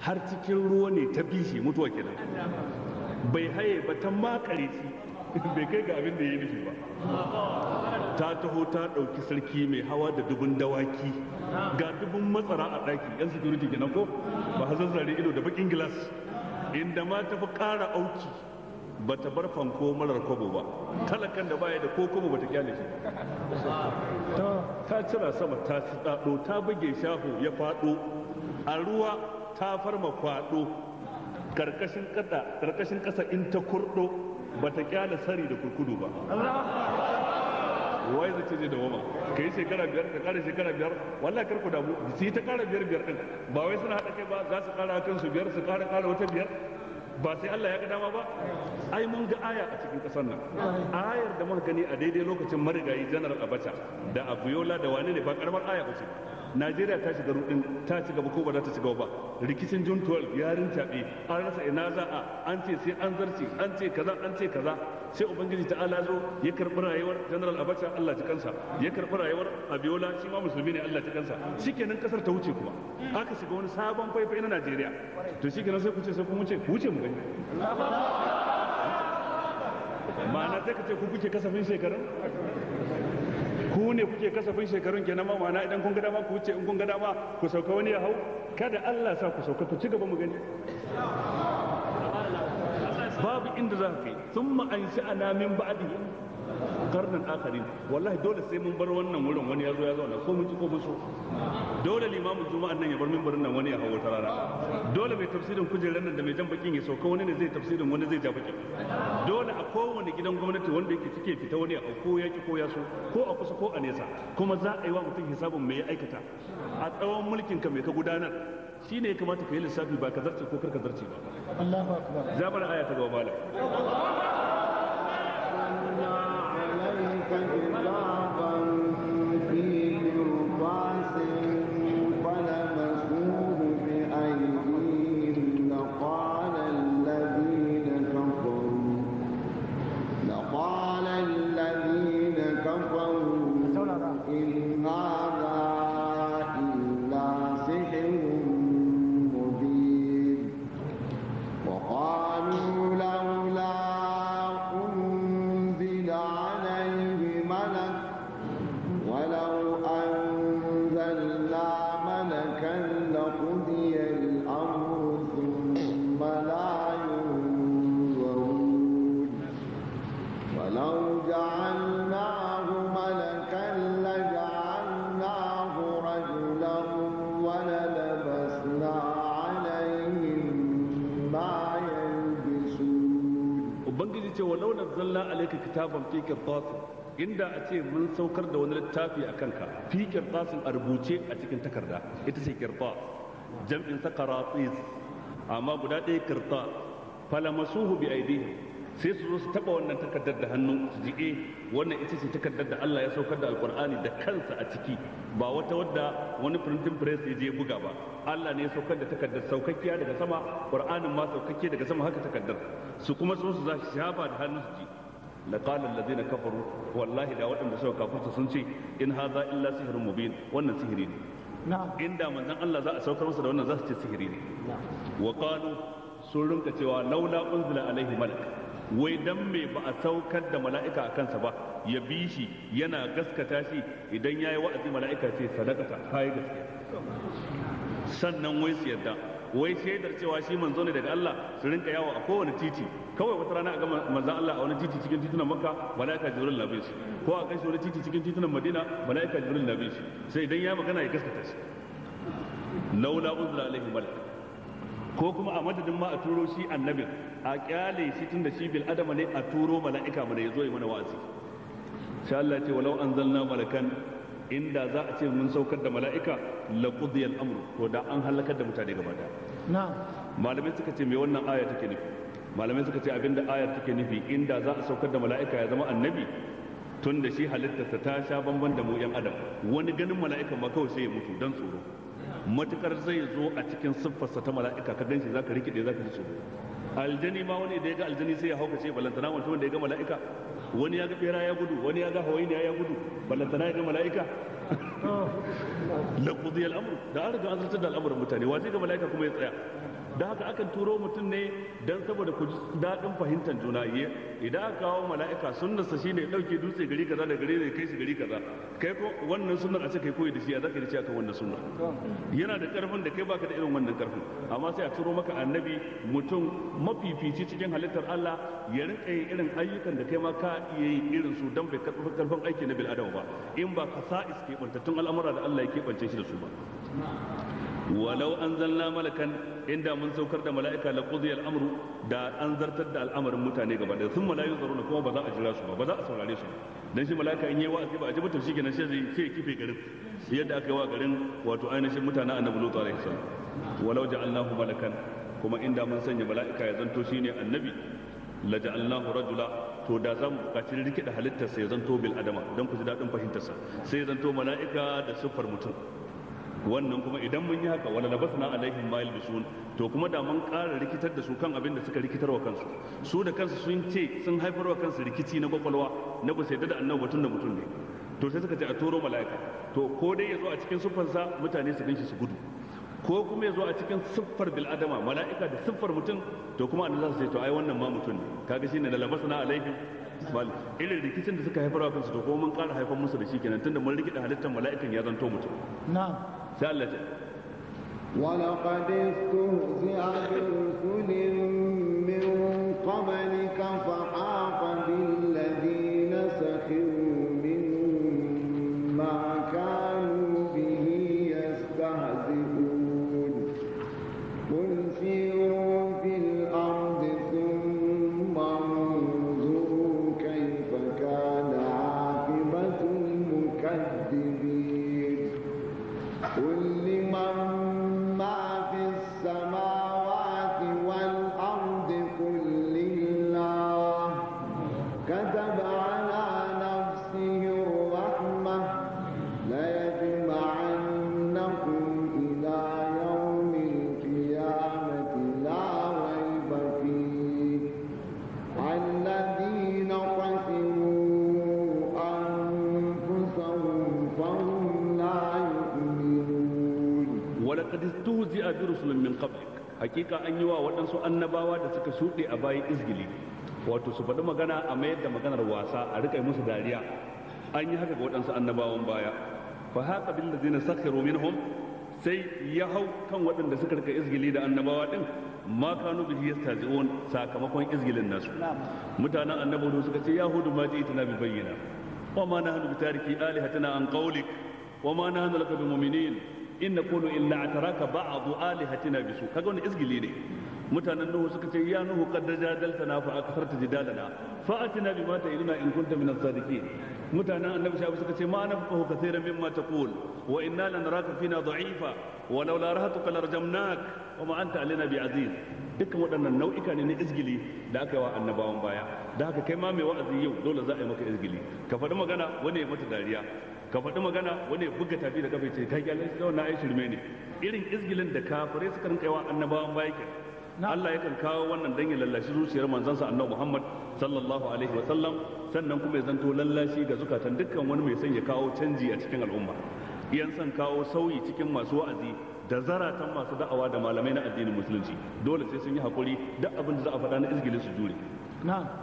har cikin ruwa ne ta bishi mutuwa kenan. Bai haye ba ta makare shi. Bai kai ga abin da ya nufi ba. Ta taho ta ɗauki sarki mai hawa da dubun dawaki. Ga dubun matsara a ɗaki. Yan security kenan ko? Ba hazazzare ido da bakin gilas. Inda ma ta fi ƙara auki. Ba ta bar fanko marar kwabo ba. Talakan da baya da ko kwabo ba ta ƙyale shi. Ta cira sama ta ɗaɗo ta buge shaho ya faɗo. A ruwa ta farma kwaɗo ƙarƙashin kada ƙarƙashin ƙasa in ta kurɗo ba ta ƙyale sari da kurkudu ba. Wai zace je da wama ka yi shekara biyar ka kara shekara biyar. Wallahi kar ku damu. Su yi ta kara biyar biyar din ba wai suna haɗa kai ba za su kara kansu biyar su kara kara wata biyar. Ba sai Allah ya ga dama ba. Ai mun ga aya a cikin ƙasar nan. Ayar da muka gani a daidai lokacin marigayi janar abacha da abuyola da wane ne ba karamar aya ba ce. Najeriya ta shiga rudin ta ci gaba ko ba za ta gaba ba. Rikicin June 12 yarin taɓe an rasa ina za a an ce sai an zarce an ce kaza an ce kaza. Sai ubangiji ta ala zo ya karɓi rayuwar general abacha Allah ci kansa. Ya karɓi rayuwar abiola shi ma musulmi ne Allah ci kansa. Shikenan ƙasar ta wuce kuma. Aka shiga wani sabon faifai na Najeriya. To shikenan sai ku ce sai ku wuce wuce mu gani. Ma'ana sai ka ce ku kuke kasafin shekarun? Ku ne kuke kasafin shekarun kenan ma ma'ana idan kun ga dama ku wuce in kun ga dama ku sauka wani ya hau kada Allah sa ku sauka ku ci gaba mu gani. Babu inda za ka kai. Thumma ansha'ana min ba'dihim karnan akarin wallahi dole sai mun bar wannan wurin wani ya zo ya zauna. Ko mun ci ko mun so dole limamin juma'an nan ya bar mimbarin nan wani ya hawo ta rana. Dole mai tafsirin kujerar nan da mai jan bakin ya sauka wani ne zai tafsirin wani zai ja bakin dole a kowane gidan gwamnati wanda yake cike fita wani ya ko ya ki ko ya so ko a kusa ko a nesa. Kuma za a yi wa mutum hisabin ya aikata. A tsawon mulkin ka mai ka gudanar. Shine ya kamata ka yi lissafi ba ka zarce ko kar ka zarce ba. Allahu akbar. Zabar aya ta gaba malam. Kitaban fi qirtasin inda a ce mun saukar da wani littafi a kanka. Fi qirtasin a rubuce a cikin takarda ita ce qirtas jam'in sa qaratis amma guda ɗaya qirtas falamasuhu bi aidihim sai su zo su taba wannan takardar da hannu su ji eh wannan ita ce takardar da Allah ya saukar da alqur'ani da kansa a ciki ba wata wadda wani printing press ya je buga ba. Allah ne ya saukar da takardar saukakkiya daga sama qur'anin ma saukakke daga sama haka takardar. Su kuma so su za su shafa da hannu su ji. لقال الذين كفروا والله لا وعد سوى كفر سنشي إن هذا إلا سحر مبين وأن سحرين. نعم. إن دام أن الله نعم. سوى كفر سنشي وأن ذات سحرين. وقالوا سورون كتوا لولا أنزل عليه ملك. ويدم بأسوك أسوك دا ملائكة أكان سبا. يبيشي ينا قسك تاشي إذن يأي وعد ملائكة سي صدقة. هاي قسك سنن ويسي الدام wai shaidar cewa shi manzo ne daga Allah su rinka yawo a kowane titi. Kawai wata rana a ga manzon Allah a wani titi cikin titunan Makka mala'ika Jibril na bin shi. Ko a kai shi wani titi cikin titunan Madina mala'ika Jibril na bin shi. Sai idan ya magana ya gaskata shi. Laula unzila alaihi malak. Ko kuma a madadin ma a turo shi annabin. A ƙyale shi tun da shi bil adama ne a turo mala'ika mana ya zo yi mana wa'azi. Sai Allah ce walau anzalna malakan inda za a ce mun saukar da mala'ika la qudiya al-amru to da an halakar da mutane gaba ɗaya. Na'am. Malamai suka ce me wannan aya take nufi? Malamai suka ce abin da ayar take nufi inda za a saukar da mala'ika ya zama annabi tun da shi halittarsa ta sha bamban da mu yan adam. Wani ganin mala'ika ma kawai sai ya mutu dan tsoro. Matukar zai zo a cikin siffarsa ta mala'ika ka gan shi zaka rikide zaka ji tsoro. Aljani ma wani da ya ga aljani sai ya hauka ce balantana mutum da ya ga mala'ika. Wani ya ga bera ya gudu wani ya ga hawainiya ya gudu balantana ya ga mala'ika. La qudiya al-amr da an riga an zartar da al'amuran mutane. Wa zai ga mala'ika kuma ya tsaya? Da haka akan turo mutum ne dan saboda ku daɗin fahimtar juna. Idan aka kawo mala'ika sunnarsa shine ɗauke dutse gari kaza da gari ne kai shi gari kaza. Kai ko wannan sunnar a ce kai koyi da shi a zaka yi da akan wannan sunnar? Yana da ƙarfin da kai baka da irin wannan ƙarfin amma sai a turo maka annabi mutum mafifici cikin halittar Allah ya rinka yin irin ayyukan da kai ma ka iya yi irin su dan bai ƙarfin aiki na bil adam ba. In ba ka sa iske bantattun al'amura da Allah ya keɓance shi da su ba walau anzalna malakan inda mun saukar da mala'ika la qudiya al'amru da an zartar da al'amarin mutane gaba da sun malayu zaruna kuma ba za a jira su ba ba za a saurare su dan shi mala'ika in yayi wa'azi ba a ji mutum shikenan sai zai sai kife garin yadda aka yi wa garin wato ainihin mutanen annabi lutu alaihi salam walau ja'alnahu malakan kuma inda mun sanya mala'ika ya zanto shine annabi la ja'alnahu rajula to da zan buƙaci rikida halittarsa ya zanto bil adama don ku ji daɗin fahimtarsa. Sai ya zanto mala'ika da siffar mutum. Wannan kuma idan mun yi haka wala labasna alaihim ma yalbisun. To kuma da mun ƙara rikitar da su kan abin da suka rikitar wa kansu. Su da kansu sun ce sun haifar wa kansu rikici na ƙwaƙwalwa na ba sai da annabi mutum da mutum ne. To sai suka ce a toro mala'ika. To ko dai ya zo a cikin siffarsa mutane su gan shi su gudu. ko kuma ya zo a cikin siffar bil adama mala'ika da siffar mutum to kuma annabi za su ce to ai wannan ma mutum ne kaga shine da labasna alaihim mal irin rikicin da suka haifar wa kansu to kuma mun ƙara haifar musu da shi kenan tunda mun rikida halittar mala'ikan ya zanto mutum na'am sai Allah ya ولقد استهزئ برسل من قبلك فحاق كتب على نفسه الرحمة. ليجمعنكم إلى يوم القيامة لا ريب فيه. الذين خسروا أنفسهم فهم لا يؤمنون. ولقد استهزئ برسل من قبلك. wa waɗansu annabawa da suka shuɗe a bayan izgili wato su faɗi magana a mayar da maganar wasa a riƙa musu dariya. An yi haka ga waɗansu annabawan baya. Fa haka bil ladina sakhiru minhum sai ya hau kan waɗanda suka riƙa izgili da annabawa din ma kanu bihi yastazi'un sakamakon izgilin nasu. Mutanen annabawa suka ce yahudu ma ji'tana bi bayyina. Wa ma nahnu bi tariki alihatina an qawlik. Wa ma nahnu laka bi mu'minin. In nakunu illa ataraka ba'du alihatina bisu kaga wani izgili ne. Mutanen nuhu suka ce ya nuhu qad jadaltana fa akfarta jidalana. Fa atina bima ta'iduna in kunta min as-sadiqin mutanen annabi shabu suka ce ma nafqahu kathiran mimma taqul. Wa inna lanaraka fina da'ifa. Wa laula rahatuka larjamnak. Wa ma anta alaina bi aziz. Dukkan waɗannan nau'ika ne na izgili da aka yi wa annabawan baya. Da haka kai ma mai wa'azi yau dole za a yi maka izgili. Ka faɗi magana wani ya mata dariya. Ka faɗi magana wani ya buga tafi da kafa ce kai kyalin shi wannan ai shirme ne. Irin izgilin da kafirai suka rinka yi wa annabawan baya ke Allah yakan kawo wannan dan ya lallashi zuciyar manzansa annabi Muhammad sallallahu alaihi wa sallam sannan kuma ya zanto lallashi ga zukatan dukkan wani mai son ya kawo canji a cikin al'umma. Yan son kawo sauyi cikin masu wa'azi da zaratan masu da'awa da malamai na addinin musulunci. Dole sai sun yi haƙuri duk abin da za a faɗa na izgili su jure.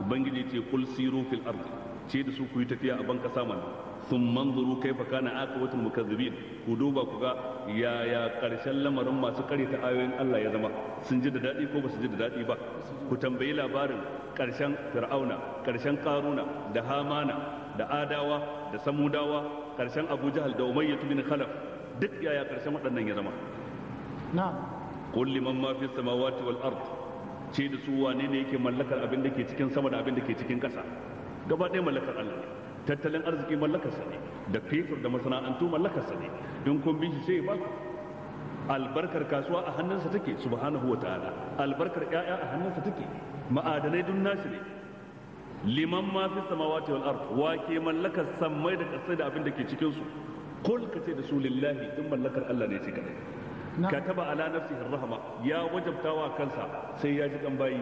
Ubangiji ce kul siru fil ardi. Ce da su ku yi tafiya a ban kasa mana. Sun manzuru kai fa kana aqibatul mukazzibin. Ku duba ku ga yaya ƙarshen lamarin masu karyata ayoyin Allah ya zama. Sun ji da daɗi ko ba su ji da daɗi ba? Ku tambayi labarin ƙarshen fir'auna ƙarshen karuna da hamana da adawa da samudawa ƙarshen abu jahal da umayyah bin khalaf. Duk yaya ƙarshen waɗannan ya zama. Na'am. Qul liman ma fis samawati wal ard. Ce da su wane ne yake mallakar abin da ke cikin sama da abin da ke cikin ƙasa? Gaba ɗaya mallakar Allah ne. Tattalin arziki mallakarsa ne. Da fetur da masana'antu mallakarsa ne. In kun bi shi sai ba ku. Albarkar kasuwa a hannunsa take subhanahu wa ta'ala. Albarkar ƴaƴa a hannunsa take. Ma'adanai dun nashi ne. Liman ma fi samawati wal ard wa ke mallakar sammai da ƙasai da abin da ke cikin su kul ka ce da su lillahi in mallakar Allah ne shi kadai kataba ala nafsihi rahma. Ya wajabtawa kansa sai ya ji dan bayi.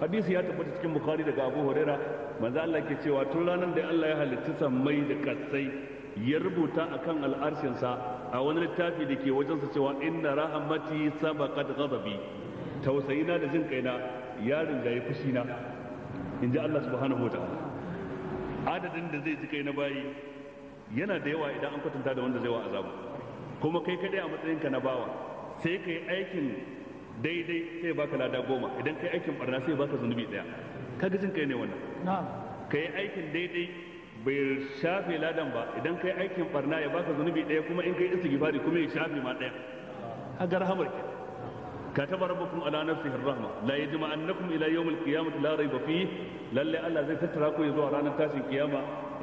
Hadisi ya tabbata cikin bukhari daga abu huraira. Manzo Allah ke cewa tun ranar da Allah ya halitta sammai da kasai ya rubuta akan al'arshinsa a wani littafi da ke wajensa cewa inna rahmati sabaqat ghadabi. Tausayina da jin kaina ya rinjaye fushina in ji Allah subhanahu wa ta'ala. Adadin da zai ji kai na bayi yana da yawa idan an kwatanta da wanda zai wa azabu. Kuma kai kadai a matsayinka na bawa sai kai aikin daidai sai baka lada goma idan kai aikin barna sai baka zunubi daya kaga jin kai ne wannan kai aikin daidai bai shafe ladan ba idan kai aikin barna ya baka zunubi daya kuma in kai istighfari kuma ya shafe ma daya kaga rahamar ke كتب ربكم على نفسه الرحمة لا يجمعنكم إلى يوم القيامة لا ريب فيه للي الله زي تتراكو يزوى رانا تاشي القيامة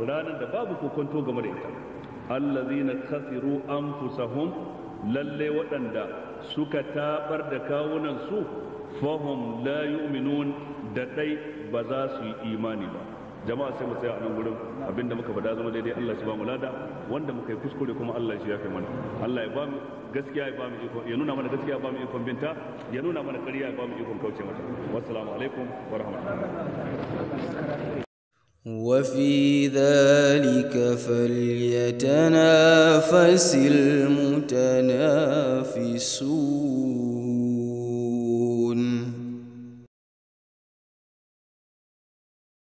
رانا دبابكو كنتو غمريتا الذين خسروا أنفسهم للي وطندا سكا تابر دكاونا سو فهم لا يؤمنون دتي بزاسي إيماني با jama'a sai mu tsaya a nan gurin abinda muka faɗa zama daidai Allah shi ba mu lada wanda muka yi kuskure kuma Allah shi ya kai mana Allah ya ba mu gaskiya ya ba mu iko ya nuna mana gaskiya ya ba mu ikon binta ya nuna mana ƙarya ya ba mu ikon kauce mata wassalamu alaikum wa rahmatullahi وفي ذلك فليتنافس المتنافسون isso.